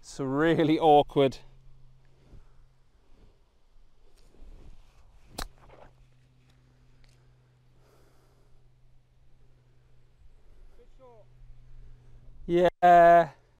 It's really awkward. Yeah.